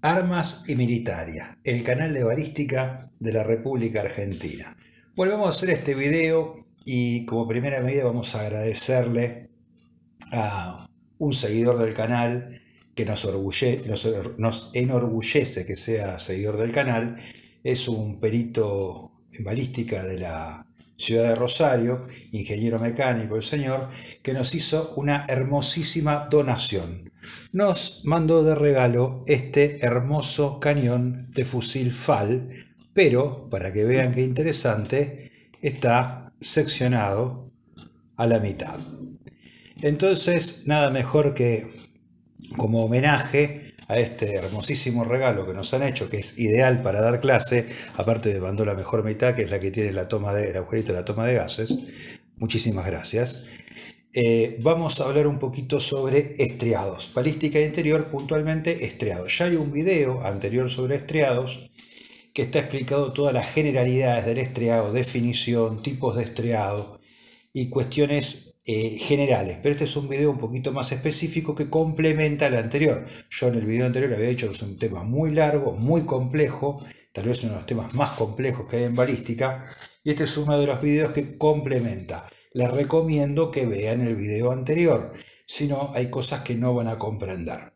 Armas y Militaria, el canal de balística de la República Argentina. Volvemos a hacer este video y como primera medida vamos a agradecerle a un seguidor del canal que nos, nos enorgullece que sea seguidor del canal. Es un perito en balística de la ciudad de Rosario, ingeniero mecánico el señor, que nos hizo una hermosísima donación. Nos mandó de regalo este hermoso cañón de fusil FAL, pero para que vean qué interesante, está seccionado a la mitad. Entonces, nada mejor que como homenaje a este hermosísimo regalo que nos han hecho, que es ideal para dar clase, aparte de mandó la mejor mitad, que es la que tiene la toma de, el agujerito de la toma de gases. Muchísimas gracias. Eh, vamos a hablar un poquito sobre estriados. Balística interior, puntualmente estriados. Ya hay un video anterior sobre estriados que está explicado todas las generalidades del estriado, definición, tipos de estriado y cuestiones eh, generales, pero este es un video un poquito más específico que complementa el anterior. Yo en el video anterior había dicho que es un tema muy largo, muy complejo, tal vez uno de los temas más complejos que hay en balística, y este es uno de los videos que complementa. Les recomiendo que vean el video anterior, si no hay cosas que no van a comprender.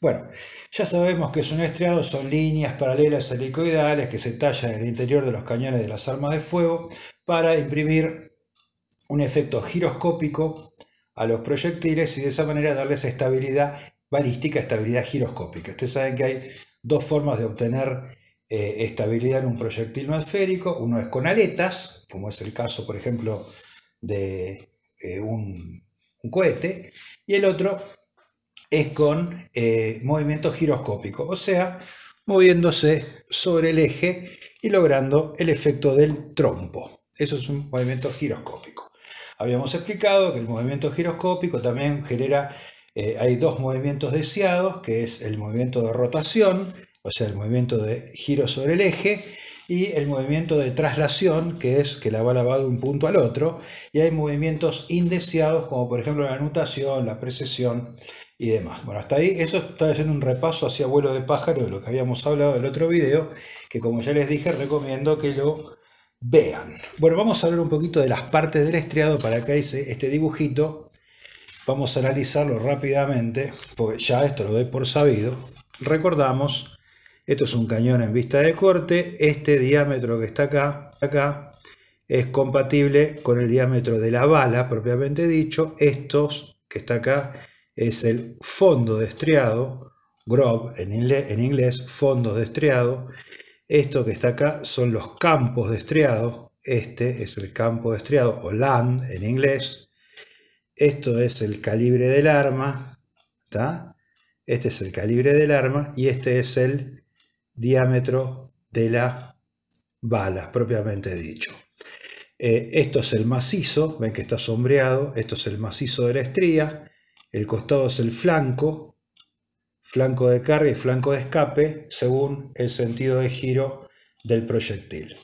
Bueno, ya sabemos que es un estriado, son líneas paralelas helicoidales que se tallan en el interior de los cañones de las armas de fuego para imprimir un efecto giroscópico a los proyectiles y de esa manera darles estabilidad balística, estabilidad giroscópica. Ustedes saben que hay dos formas de obtener eh, estabilidad en un proyectil no esférico. Uno es con aletas, como es el caso, por ejemplo, de eh, un, cohete, y el otro es con eh, movimiento giroscópico, o sea, moviéndose sobre el eje y logrando el efecto del trompo. Eso es un movimiento giroscópico. Habíamos explicado que el movimiento giroscópico también genera, eh, hay dos movimientos deseados, que es el movimiento de rotación, o sea, el movimiento de giro sobre el eje, y el movimiento de traslación, que es que la bala va de un punto al otro, y hay movimientos indeseados, como por ejemplo la nutación, la precesión y demás. Bueno, hasta ahí eso está haciendo un repaso hacia vuelo de pájaro de lo que habíamos hablado en el otro video, que como ya les dije, recomiendo que lo vean. Bueno, vamos a hablar un poquito de las partes del estriado para que hice este dibujito. Vamos a analizarlo rápidamente, porque ya esto lo doy por sabido. Recordamos, esto es un cañón en vista de corte. Este diámetro que está acá, acá es compatible con el diámetro de la bala, propiamente dicho. Estos que está acá es el fondo de estriado, grob en inglés, en fondo de estriado. Esto que está acá son los campos de estriado. Este es el campo de estriado o land en inglés. Esto es el calibre del arma. Este es el calibre del arma y este es el diámetro de la bala, propiamente dicho. Eh, esto es el macizo, ven que está sombreado. Esto es el macizo de la estría. El costado es el flanco flanco de carga y flanco de escape según el sentido de giro del proyectil.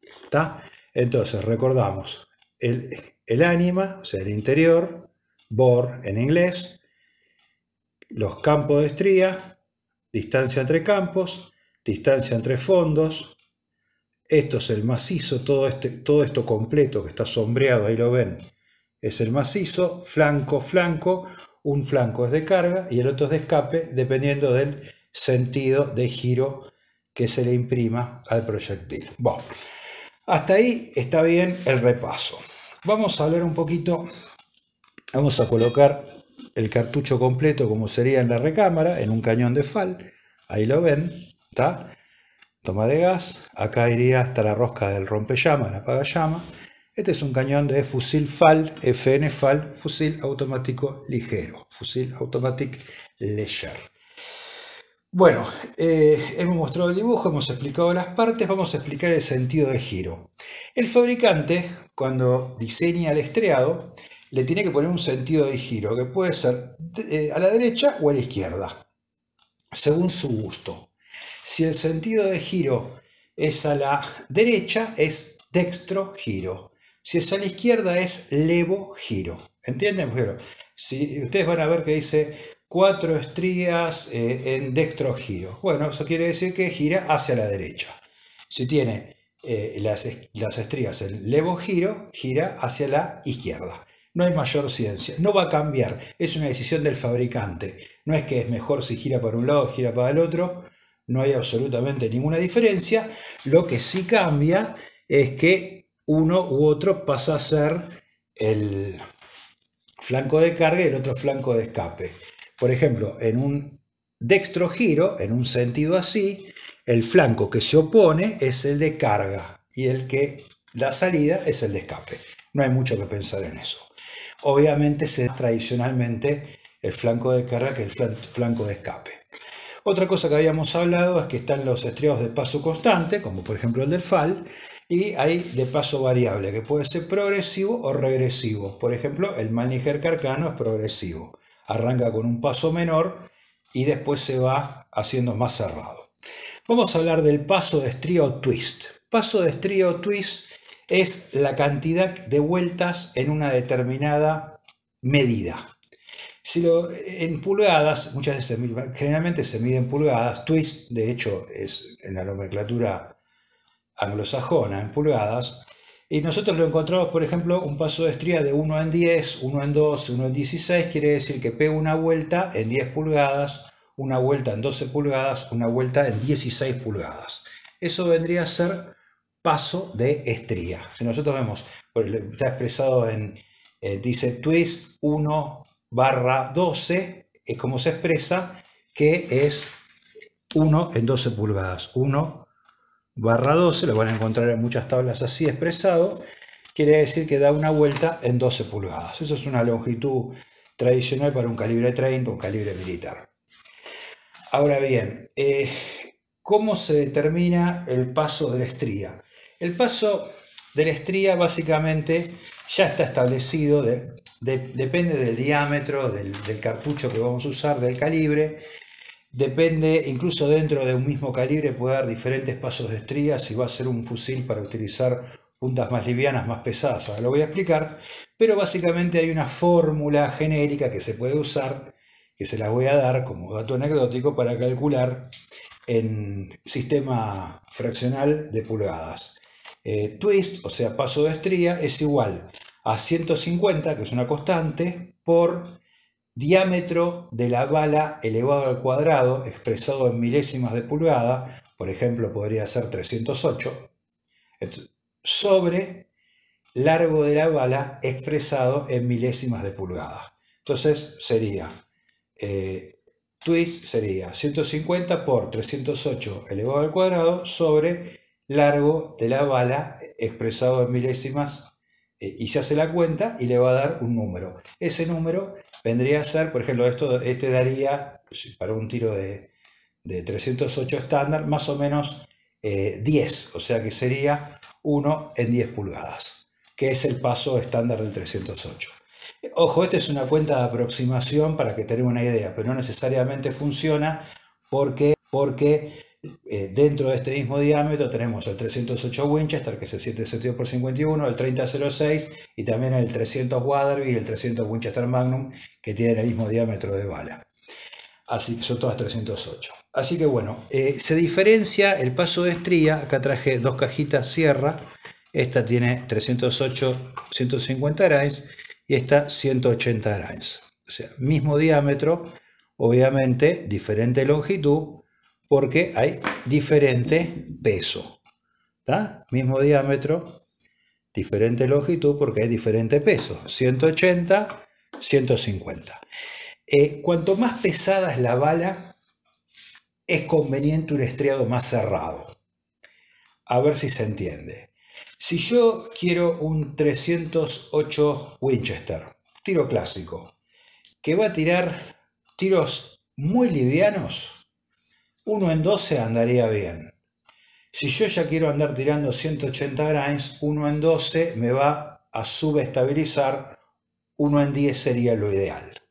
¿Está? Entonces, recordamos, el, el ánima, o sea, el interior, bore en inglés, los campos de estría, distancia entre campos, distancia entre fondos, esto es el macizo, todo, este, todo esto completo que está sombreado, ahí lo ven, es el macizo, flanco, flanco, un flanco es de carga y el otro es de escape, dependiendo del sentido de giro que se le imprima al proyectil. Bueno, hasta ahí está bien el repaso. Vamos a hablar un poquito, vamos a colocar el cartucho completo como sería en la recámara, en un cañón de FAL, ahí lo ven, Toma de gas, acá iría hasta la rosca del rompellama, la apaga llama, este es un cañón de fusil FAL, FN FAL, fusil automático ligero, fusil automatic leisure. Bueno, eh, hemos mostrado el dibujo, hemos explicado las partes, vamos a explicar el sentido de giro. El fabricante, cuando diseña el estriado, le tiene que poner un sentido de giro, que puede ser eh, a la derecha o a la izquierda, según su gusto. Si el sentido de giro es a la derecha, es dextro giro. Si es a la izquierda es levo giro. ¿Entienden? Pero si ustedes van a ver que dice cuatro estrías eh, en dextro giro. Bueno, eso quiere decir que gira hacia la derecha. Si tiene eh, las, las, estrías en levo giro, gira hacia la izquierda. No hay mayor ciencia, no va a cambiar, es una decisión del fabricante. No es que es mejor si gira para un lado o gira para el otro, no hay absolutamente ninguna diferencia. Lo que sí cambia es que uno u otro pasa a ser el flanco de carga y el otro flanco de escape. Por ejemplo, en un dextro giro, en un sentido así, el flanco que se opone es el de carga y el que da salida es el de escape. No hay mucho que pensar en eso. Obviamente se da tradicionalmente el flanco de carga que el flanco de escape. Otra cosa que habíamos hablado es que están los estriados de paso constante, como por ejemplo el del FAL, y hay de paso variable, que puede ser progresivo o regresivo. Por ejemplo, el Mannlicher Carcano es progresivo arranca con un paso menor y después se va haciendo más cerrado. Vamos a hablar del paso de estría o twist. Paso de estría o twist es la cantidad de vueltas en una determinada medida. Si lo, en pulgadas, muchas veces generalmente se mide en pulgadas, twist de hecho es en la nomenclatura anglosajona en pulgadas, y nosotros lo encontramos, por ejemplo, un paso de estría de 1 en 10, 1 en 12, 1 en 16, quiere decir que pega una vuelta en 10 pulgadas, una vuelta en 12 pulgadas, una vuelta en 16 pulgadas. Eso vendría a ser paso de estría. Si nosotros vemos, está expresado en, eh, dice twist 1 barra 12, es como se expresa que es 1 en 12 pulgadas. 1 barra 12, lo van a encontrar en muchas tablas así expresado, quiere decir que da una vuelta en 12 pulgadas. Eso es una longitud tradicional para un calibre 30, un calibre militar. Ahora bien, eh, ¿cómo se determina el paso de la estría? El paso de la estría básicamente ya está establecido, depende del diámetro, del, del cartucho que vamos a usar, del calibre, Depende, incluso dentro de un mismo calibre puede dar diferentes pasos de estría, si va a ser un fusil para utilizar puntas más livianas, más pesadas, ahora lo voy a explicar, pero básicamente hay una fórmula genérica que se puede usar, que se la voy a dar como dato anecdótico para calcular en sistema fraccional de pulgadas. Eh, twist, o sea, paso de estría, es igual a 150, que es una constante, por diámetro de la bala elevado al cuadrado expresado en milésimas de pulgada, por ejemplo podría ser 308, sobre largo de la bala expresado en milésimas de pulgada. Entonces sería, eh, twist sería 150 por 308 elevado al cuadrado sobre largo de la bala expresado en milésimas eh, y se hace la cuenta y le va a dar un número. Ese número vendría a ser, por ejemplo, esto, este daría para un tiro de, 308 estándar más o menos 10, eh, o sea que sería 1 en 10 pulgadas, que es el paso estándar del 308. Ojo, esta es una cuenta de aproximación para que tengan una idea, pero no necesariamente funciona porque, porque eh, dentro de este mismo diámetro tenemos el 308 Winchester, que es el 772 por 51, el 3006 y también el 300 Waterby y el 300 Winchester Magnum, que tienen el mismo diámetro de bala. Así que son todas 308. Así que bueno, eh, se diferencia el paso de estría. Acá traje dos cajitas Sierra. Esta tiene 308, 150 grains y esta 180 grains. O sea, mismo diámetro, obviamente diferente longitud, porque hay diferente peso. Mismo diámetro, diferente longitud porque hay diferente peso. 180, 150. Eh, cuanto más pesada es la bala, es conveniente un estriado más cerrado. A ver si se entiende. Si yo quiero un 308 Winchester, tiro clásico, que va a tirar tiros muy livianos, 1 en 12 andaría bien. Si yo ya quiero andar tirando 180 grains, 1 en 12 me va a subestabilizar, 1 en 10 sería lo ideal.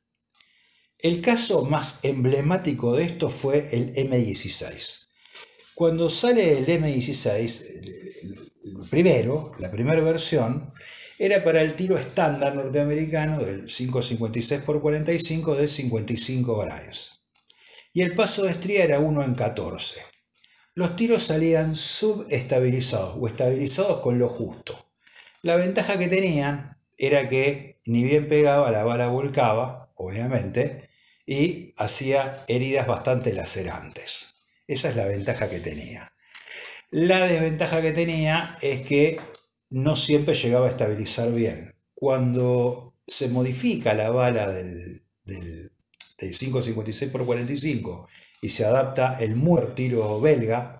El caso más emblemático de esto fue el M16. Cuando sale el M16, el primero, la primera versión, era para el tiro estándar norteamericano del 5.56 x 45 de 55 grados. Y el paso de estría era 1 en 14. Los tiros salían subestabilizados o estabilizados con lo justo. La ventaja que tenían era que ni bien pegaba, la bala volcaba, obviamente, y hacía heridas bastante lacerantes. Esa es la ventaja que tenía. La desventaja que tenía es que no siempre llegaba a estabilizar bien. Cuando se modifica la bala del, del, 5.56 x 45 y se adapta el muerto tiro belga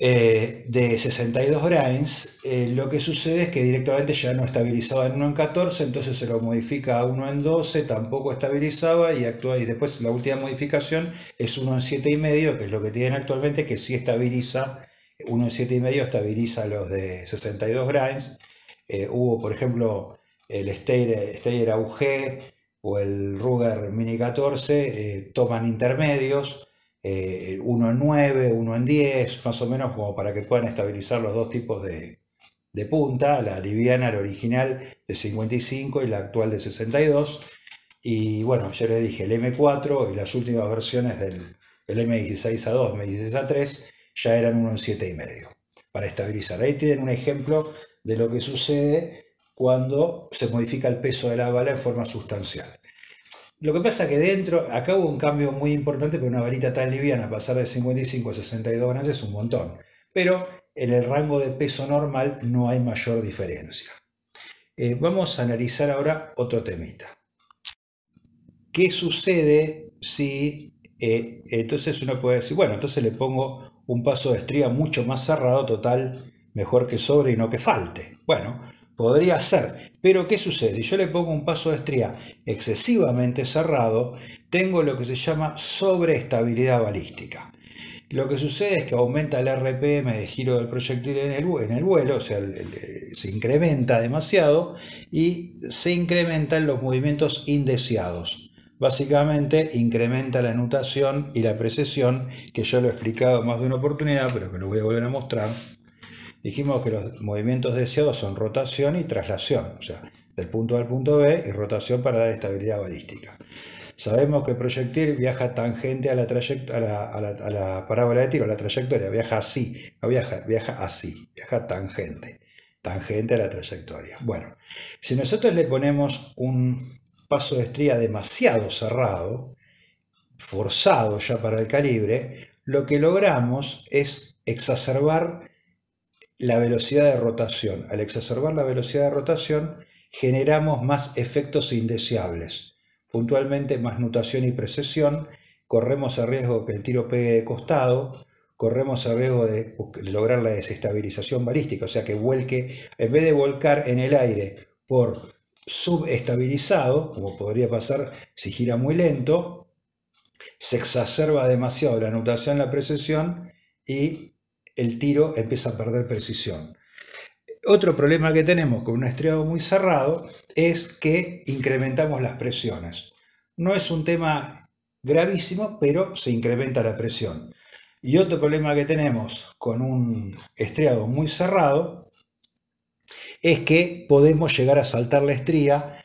eh, de 62 grains, eh, lo que sucede es que directamente ya no estabilizaba en 1 en 14, entonces se lo modifica a 1 en 12, tampoco estabilizaba y, actúa, y después la última modificación es 1 en 7,5, que es lo que tienen actualmente, que sí estabiliza 1 en 7,5 estabiliza los de 62 grains. Eh, hubo, por ejemplo, el Steyr, AUG o el Ruger Mini 14, eh, toman intermedios, eh, uno en 9, uno en 10, más o menos como para que puedan estabilizar los dos tipos de, punta, la liviana, la original de 55 y la actual de 62. Y bueno, ya les dije, el M4 y las últimas versiones del M16A2, M16A3 ya eran uno en 7,5 para estabilizar. Ahí tienen un ejemplo de lo que sucede cuando se modifica el peso de la bala en forma sustancial. Lo que pasa que dentro, acá hubo un cambio muy importante, porque una balita tan liviana, pasar de 55 a 62 gramos es un montón. Pero en el rango de peso normal no hay mayor diferencia. Eh, vamos a analizar ahora otro temita. ¿Qué sucede si eh, entonces uno puede decir, bueno, entonces le pongo un paso de estría mucho más cerrado, total, mejor que sobre y no que falte. Bueno, podría ser, pero ¿qué sucede? Yo le pongo un paso de estría excesivamente cerrado, tengo lo que se llama sobreestabilidad balística. Lo que sucede es que aumenta el RPM de giro del proyectil en el, vuelo, o sea, se incrementa demasiado y se incrementan los movimientos indeseados básicamente incrementa la nutación y la precesión, que yo lo he explicado más de una oportunidad, pero que lo voy a volver a mostrar. Dijimos que los movimientos deseados son rotación y traslación, o sea, del punto A al punto B y rotación para dar estabilidad balística. Sabemos que el proyectil viaja tangente a la, a a la, parábola de tiro, a la trayectoria, viaja así, no viaja, viaja así, viaja tangente, tangente a la trayectoria. Bueno, si nosotros le ponemos un paso de estría demasiado cerrado, forzado ya para el calibre, lo que logramos es exacerbar la velocidad de rotación. Al exacerbar la velocidad de rotación, generamos más efectos indeseables, puntualmente más nutación y precesión, corremos el riesgo que el tiro pegue de costado, corremos el riesgo de lograr la desestabilización balística, o sea que vuelque, en vez de volcar en el aire por subestabilizado, como podría pasar si gira muy lento, se exacerba demasiado la nutación, la precisión y el tiro empieza a perder precisión. Otro problema que tenemos con un estriado muy cerrado es que incrementamos las presiones. No es un tema gravísimo, pero se incrementa la presión. Y otro problema que tenemos con un estriado muy cerrado es que podemos llegar a saltar la estría.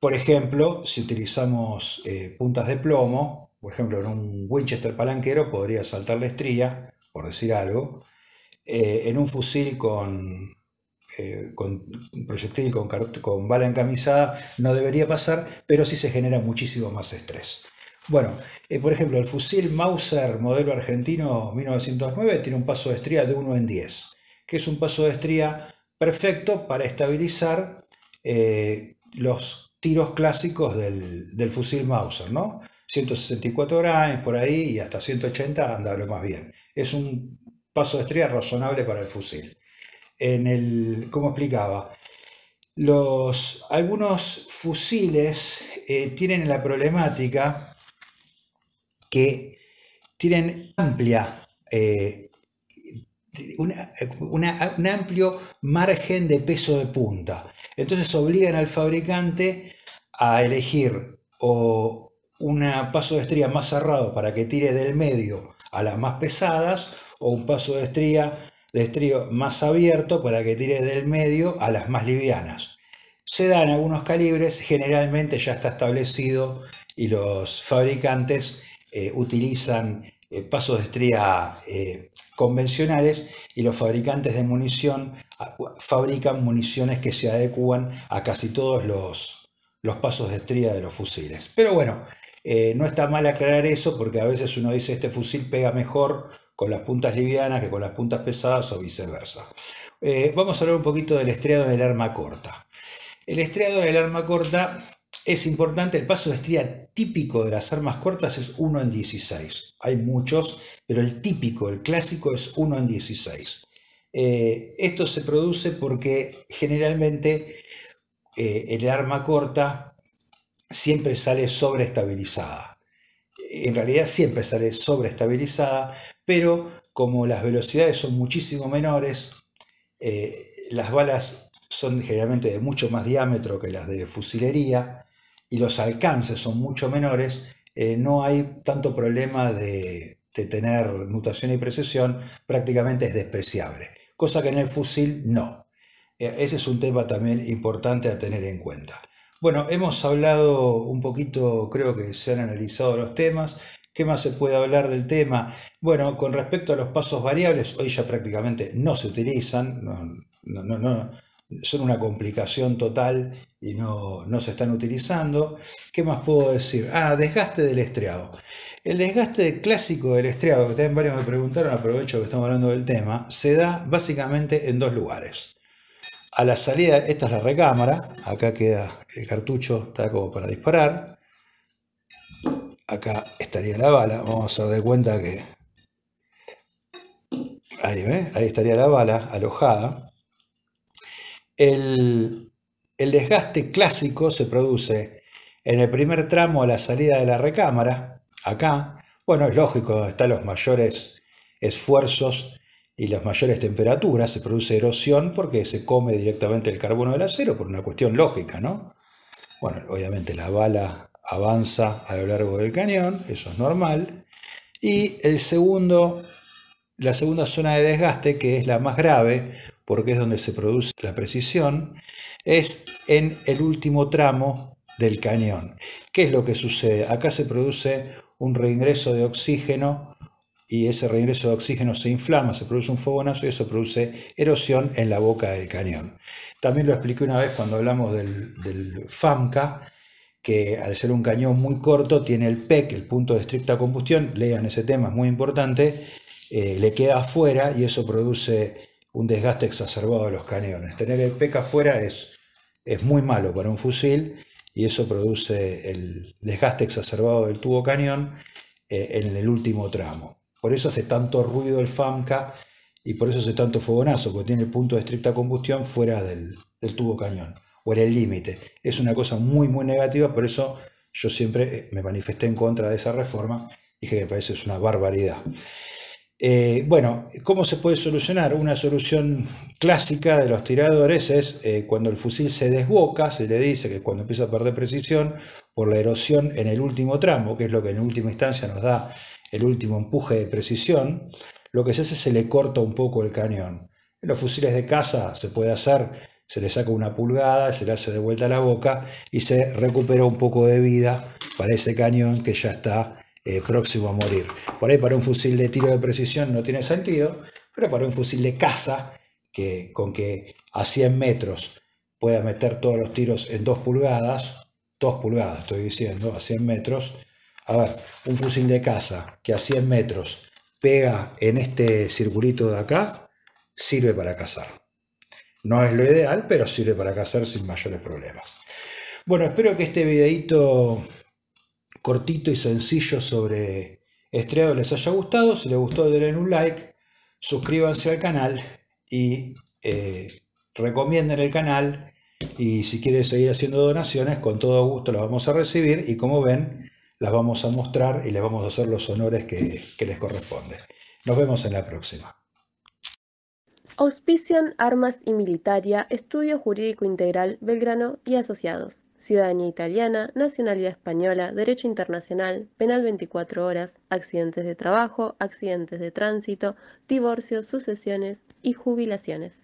Por ejemplo, si utilizamos eh, puntas de plomo, por ejemplo en un Winchester palanquero podría saltar la estría, por decir algo. Eh, en un fusil con, eh, con proyectil con, con, bala encamisada no debería pasar, pero sí se genera muchísimo más estrés. Bueno, por ejemplo, el fusil Mauser modelo argentino 1909 tiene un paso de estría de 1 en 10, que es un paso de estría perfecto para estabilizar eh, los tiros clásicos del, fusil Mauser, ¿no? 164 gramos por ahí y hasta 180 anda lo más bien. Es un paso de estrella razonable para el fusil. En el, como explicaba, los, algunos fusiles eh, tienen la problemática que tienen amplia eh, un amplio margen de peso de punta. Entonces obligan al fabricante a elegir o un paso de estría más cerrado para que tire del medio a las más pesadas o un paso de estría de estrío más abierto para que tire del medio a las más livianas. Se dan algunos calibres, generalmente ya está establecido y los fabricantes eh, utilizan eh, pasos de estría eh, convencionales y los fabricantes de munición ah, fabrican municiones que se adecuan a casi todos los, los pasos de estría de los fusiles. Pero bueno, no está mal aclarar eso porque a veces uno dice este fusil pega mejor con las puntas livianas que con las puntas pesadas o viceversa. vamos a hablar un poquito del estriado en el arma corta. El estriado en el arma corta es importante, el paso de estría típico de las armas cortas es 1 en 16. Hay muchos, pero el típico, el clásico es 1 en 16. Eh, esto se produce porque generalmente eh, el arma corta siempre sale sobreestabilizada. En realidad siempre sale sobreestabilizada, pero como las velocidades son muchísimo menores, eh, las balas son generalmente de mucho más diámetro que las de fusilería y los alcances son mucho menores, eh, no hay tanto problema de, tener nutación y precisión, prácticamente es despreciable, cosa que en el fusil no. Eh, ese es un tema también importante a tener en cuenta. Bueno, hemos hablado un poquito, creo que se han analizado los temas. ¿Qué más se puede hablar del tema? Bueno, con respecto a los pasos variables, hoy ya prácticamente no se utilizan, no, no, no, son una complicación total y no, se están utilizando. ¿Qué más puedo decir? Ah, desgaste del estriado. El desgaste clásico del estriado, que también varios me preguntaron, aprovecho que estamos hablando del tema, se da básicamente en dos lugares. A la salida, esta es la recámara, acá queda el cartucho, está como para disparar. Acá estaría la bala, vamos a de cuenta que... Ahí, ahí estaría la bala alojada. El, desgaste clásico se produce en el primer tramo a la salida de la recámara, acá. Bueno, es lógico, están los mayores esfuerzos y las mayores temperaturas, se produce erosión porque se come directamente el carbono del acero por una cuestión lógica, ¿no? Bueno, obviamente la bala avanza a lo largo del cañón, eso es normal. Y el segundo, la segunda zona de desgaste, que es la más grave, porque es donde se produce la precisión, es en el último tramo del cañón. ¿Qué es lo que sucede? Acá se produce un reingreso de oxígeno y ese reingreso de oxígeno se inflama, se produce un fogonazo y eso produce erosión en la boca del cañón. También lo expliqué una vez cuando hablamos del, FAMCA, que al ser un cañón muy corto tiene el PEC, el punto de estricta combustión, lean ese tema, es muy importante, eh, le queda afuera y eso produce un desgaste exacerbado de los cañones. Tener el PEC afuera es, es muy malo para un fusil y eso produce el desgaste exacerbado del tubo cañón eh, en el último tramo. Por eso hace tanto ruido el FAMCA y por eso hace tanto fogonazo, porque tiene el punto de estricta combustión fuera del, del tubo cañón o en el límite. Es una cosa muy, muy negativa, por eso yo siempre eh, me manifesté en contra de esa reforma. Dije que me parece es una barbaridad. Eh, bueno, ¿cómo se puede solucionar? Una solución clásica de los tiradores es eh, cuando el fusil se desboca, se le dice que cuando empieza a perder precisión por la erosión en el último tramo, que es lo que en última instancia nos da el último empuje de precisión, lo que se hace es se le corta un poco el cañón. En los fusiles de caza se puede hacer, se le saca una pulgada, se le hace de vuelta la boca y se recupera un poco de vida para ese cañón que ya está eh, próximo a morir. Por ahí para un fusil de tiro de precisión no tiene sentido, pero para un fusil de caza, que con que a 100 metros pueda meter todos los tiros en 2 pulgadas, 2 pulgadas estoy diciendo, a 100 metros, a ver, un fusil de caza que a 100 metros pega en este circulito de acá, sirve para cazar. No es lo ideal, pero sirve para cazar sin mayores problemas. Bueno, espero que este videito cortito y sencillo sobre estriado les haya gustado. Si les gustó, denle un like, suscríbanse al canal y eh, recomienden el canal. Y si quieren seguir haciendo donaciones, con todo gusto las vamos a recibir y como ven, las vamos a mostrar y les vamos a hacer los honores que, les corresponde. Nos vemos en la próxima. Auspician Armas y Militaria, Estudio Jurídico Integral, Belgrano y Asociados. ciudadanía italiana, nacionalidad española, derecho internacional, penal 24 horas, accidentes de trabajo, accidentes de tránsito, divorcios, sucesiones y jubilaciones.